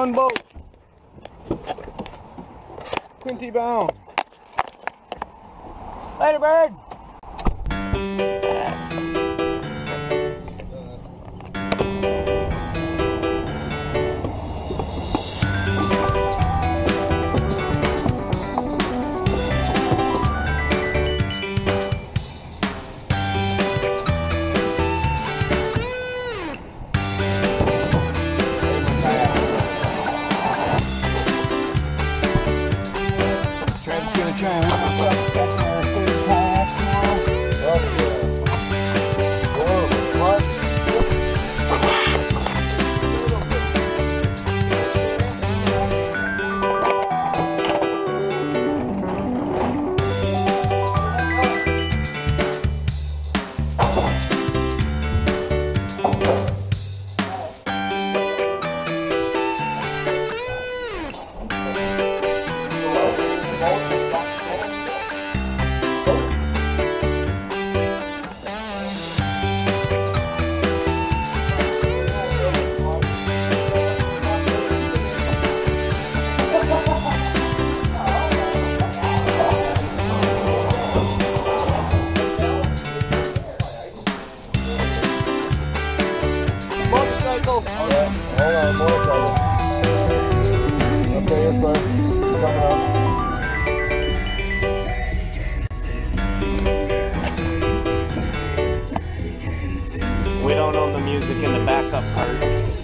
One boat. Quinte bound. Later, bird. Music in the backup part.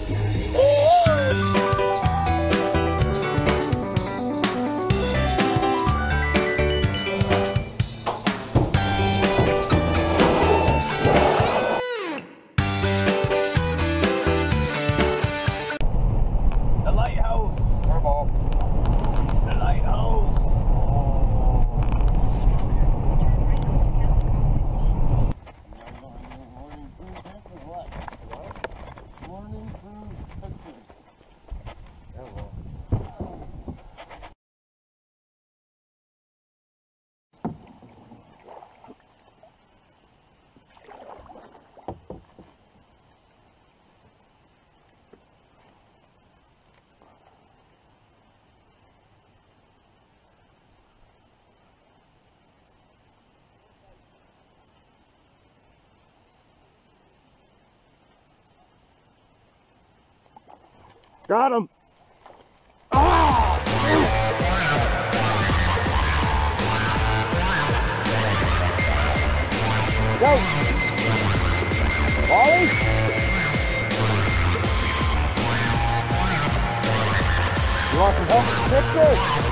Got him. Ah! Go. Ollie. You want some help with picture?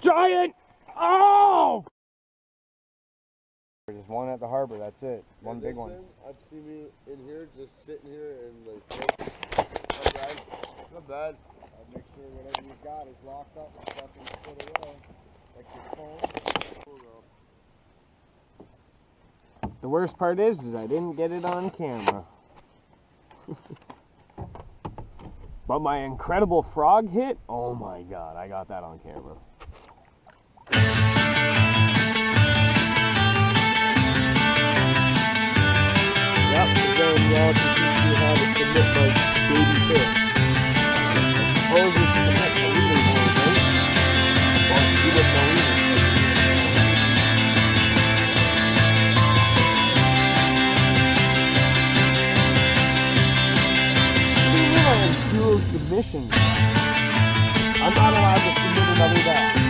Giant! Oh! There's one at the harbor, that's it. One big one. thing, I've seen me in here, just sitting here and like, not bad, not bad. I'd make sure whatever you've got is locked up and fucking put away, like your phone. The worst part is, is I didn't get it on camera. but my incredible frog hit, oh my god, I got that on camera. Y'all can teach you to my baby fish. Submissions? I'm not allowed to submit another batch.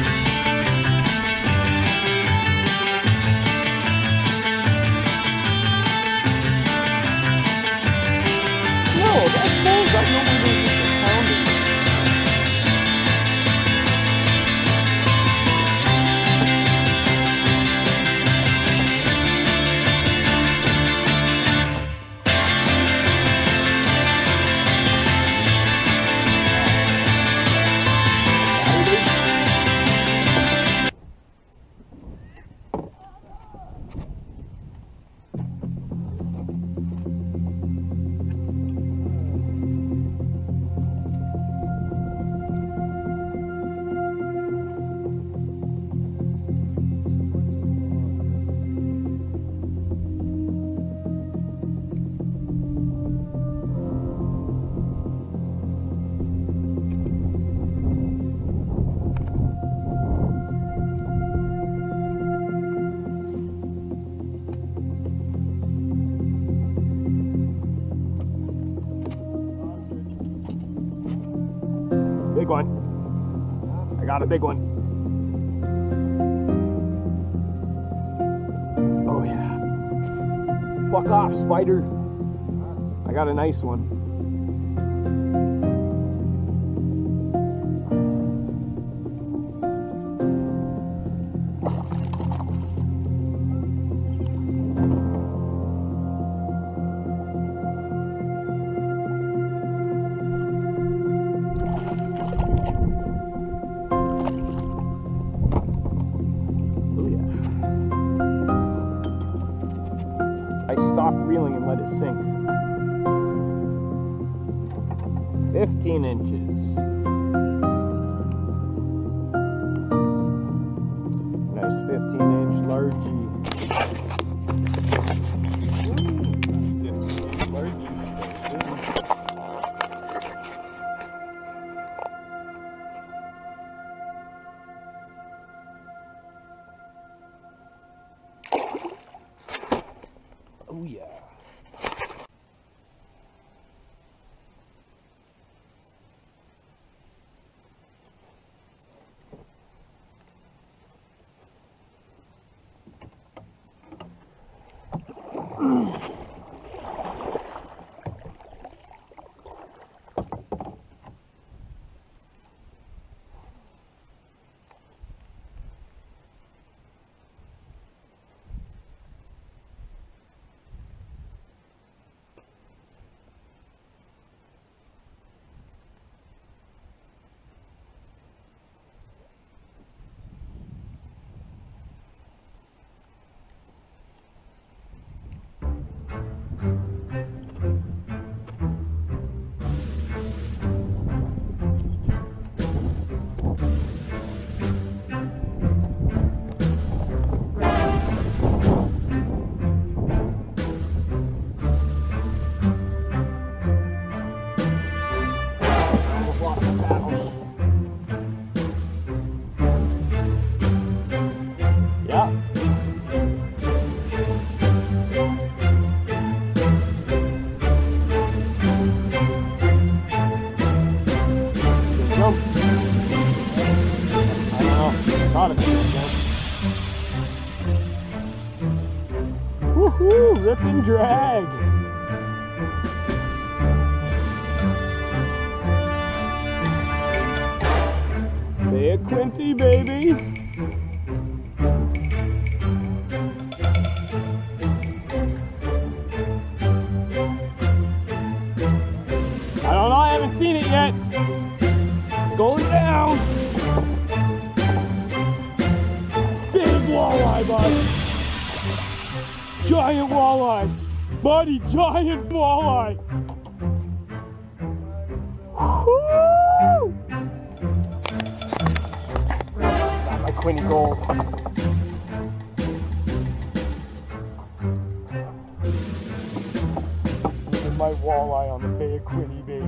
That's those. A big one. Oh yeah. Fuck off, spider. I got a nice one. Sink. 15 inches. Woohoo! 20 gold. My walleye on the Bay of Quinte, baby.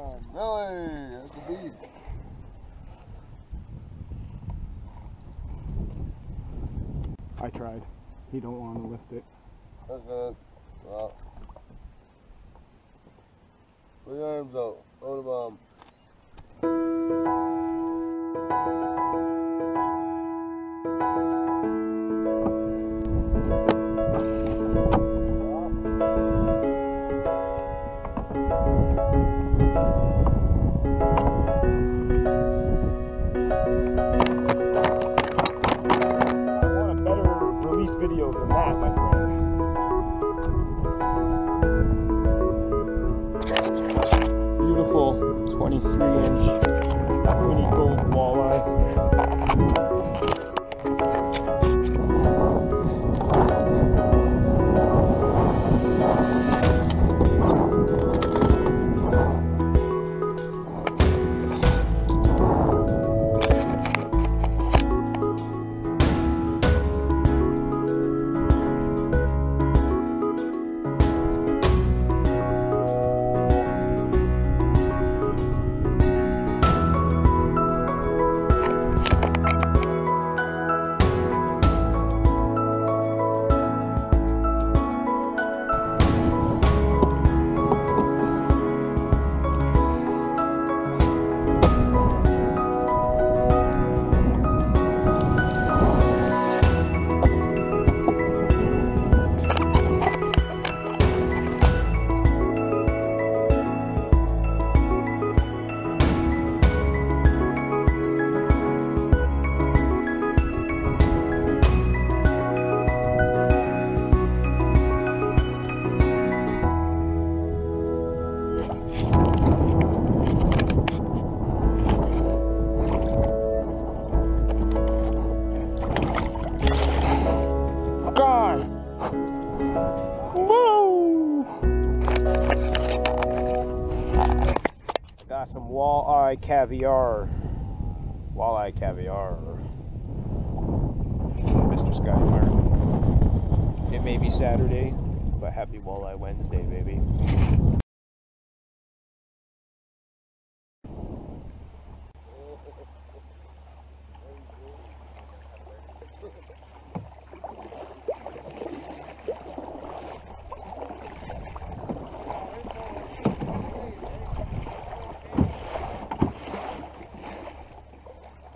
Yum. No, that's a beast. I tried. He don't want to lift it. Okay. Well. Put your arms out. Hold the bomb. 23 inch walleye caviar. Walleye caviar. Mr. Skymark. It may be Saturday, but happy Walleye Wednesday, baby.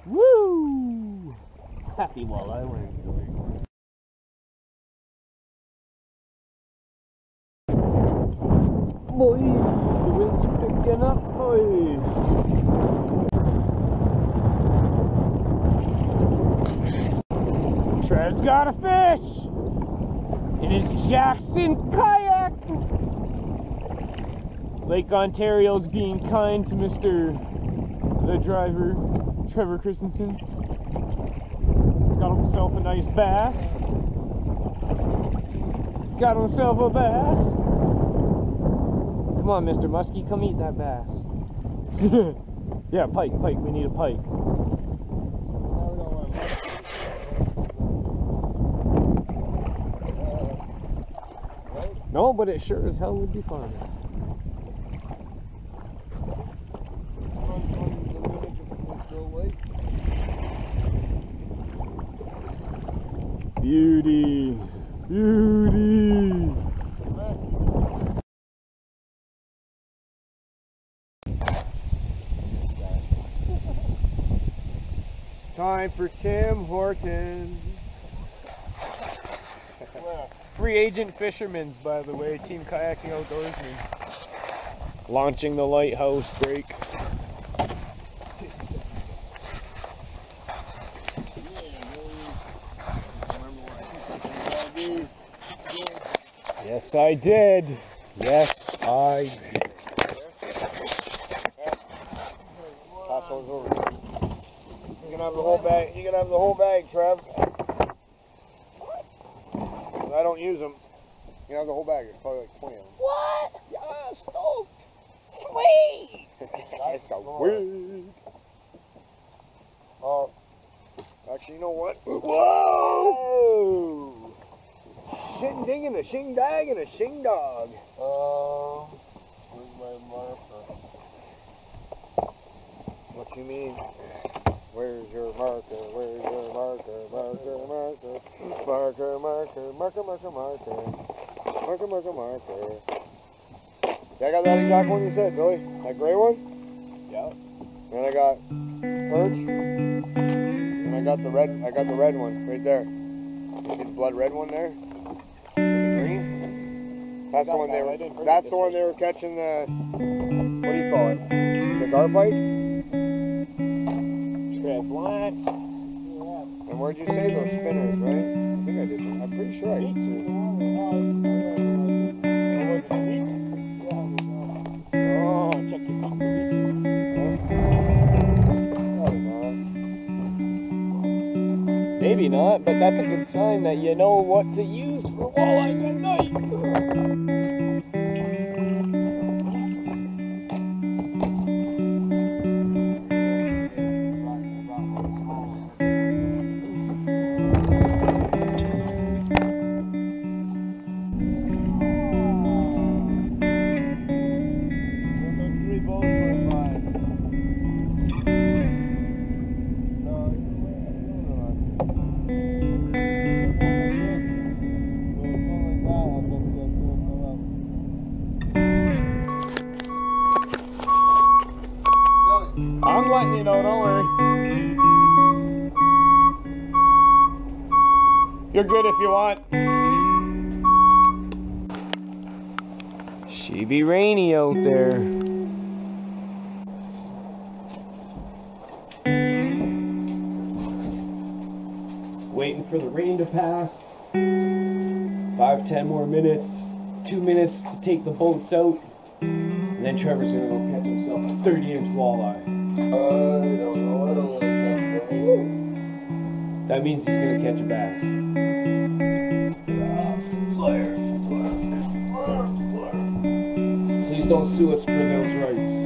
Woo! Happy Walleye Wednesday. Boy, the wind's picking up, boy. Trev's got a fish in his Jackson kayak. Lake Ontario's being kind to Mr. the driver, Trevor Christensen. He's got himself a nice bass. Got himself a bass. Come on, Mr. Muskie, come eat that bass. yeah, pike, pike, we need a pike. No, but it sure as hell would be fun. Beauty. Beauty. Time for Tim Hortons. Free agent fishermen's, by the way, Team Kayaking Outdoorsman. Launching the lighthouse break. Yes, I did. Yes, I did. Pass those over. You can have the whole bag. You can have the whole bag, Trev. Don't use them. You have the whole bag. It's probably like 20 of them. What? Yeah, stoked. Sweet! That's so weird. Oh, actually, you know what? Whoa! Shin ding and a shing dag and a shing dog. Um, where's my marker? What you mean? Where's your marker? Where's your marker? Marker, marker, marker, marker, marker, marker, marker, marker, marker. Yeah, I got that exact one you said, Billy. That gray one. Yeah. And I got perch. And I got the red. I got the red one right there. See the blood red one there? The green. That's the one they that. Were. That's the one they were catching the. What do you call it? The gar pipe. Trev. And where'd you say those spinners, right? I think I did. I'm pretty sure I did. Oh, check your feet for beaches. Probably not. Maybe not, but that's a good sign that you know what to use for walleyes at night. You're good if you want. She be rainy out there. Waiting for the rain to pass. Five, ten more minutes. Two minutes to take the boats out. And then Trevor's gonna go catch himself a 30 inch walleye. Uh, I don't know. I don't want to catch that. That means he's gonna catch a bass. Please don't sue us for those rights.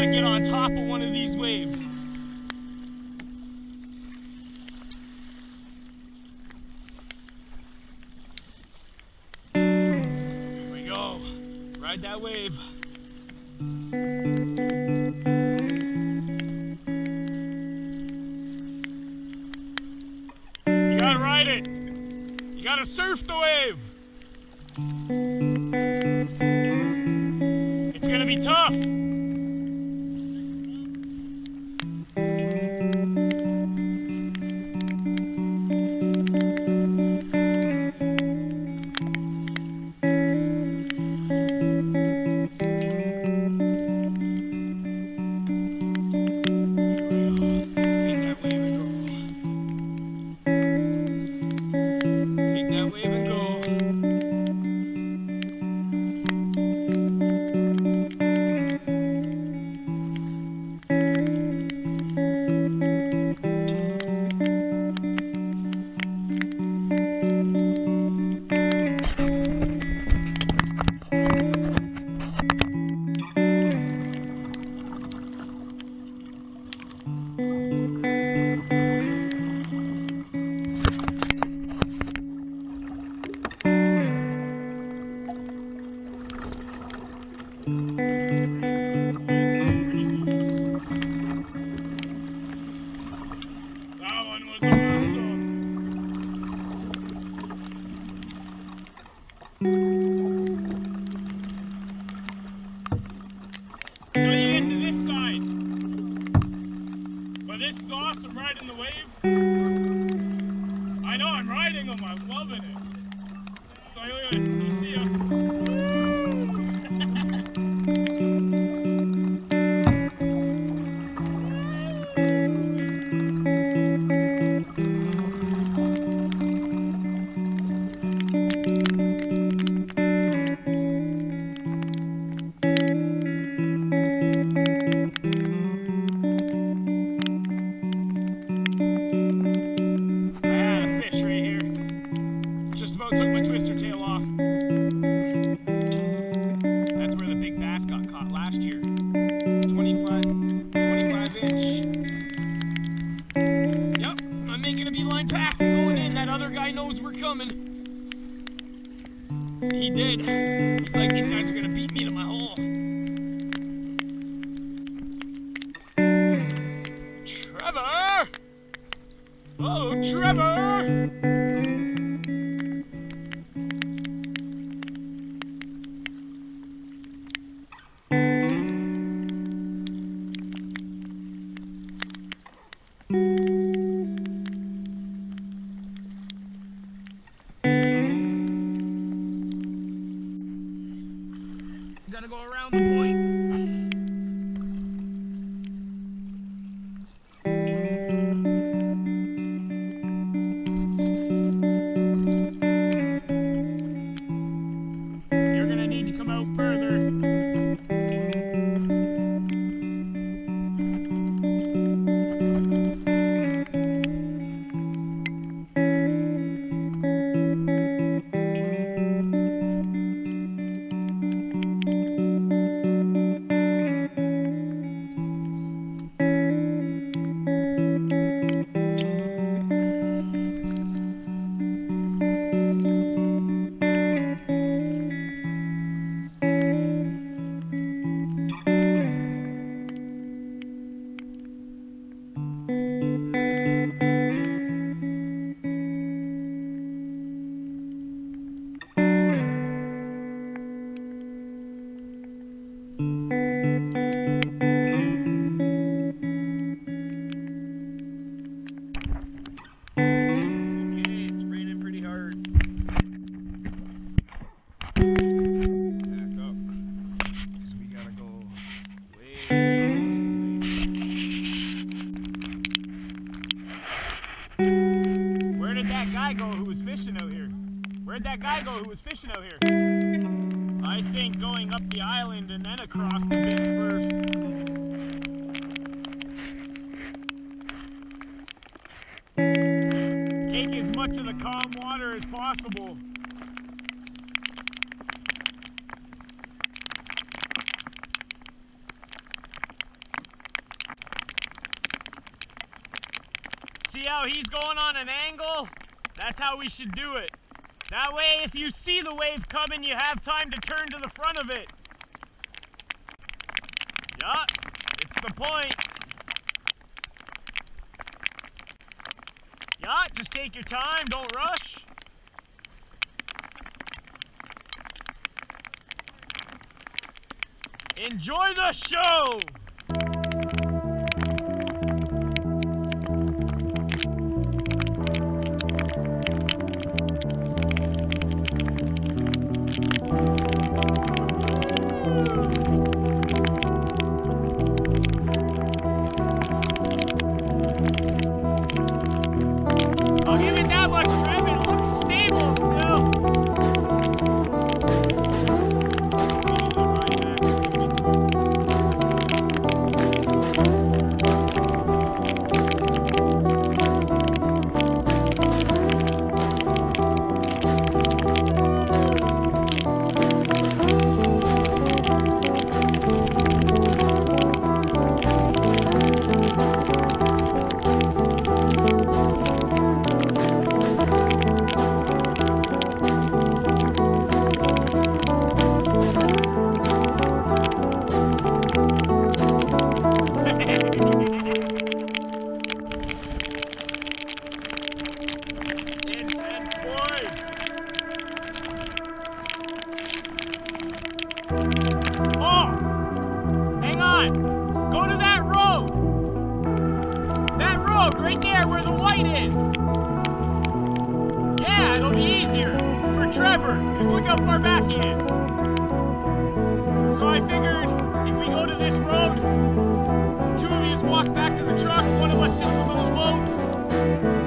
try to get on top of one of these waves. fighting them. I'm loving it. So you see Trevor! Out here? I think going up the island and then across the bend first. Take as much of the calm water as possible. See how he's going on an angle? That's how we should do it. That way, if you see the wave coming, you have time to turn to the front of it. Yeah, it's the point. Yeah, just take your time, don't rush. Enjoy the show! Is. Yeah, it'll be easier for Trevor, because look how far back he is. So I figured if we go to this road, two of you just walk back to the truck, one of us sits with all the boats.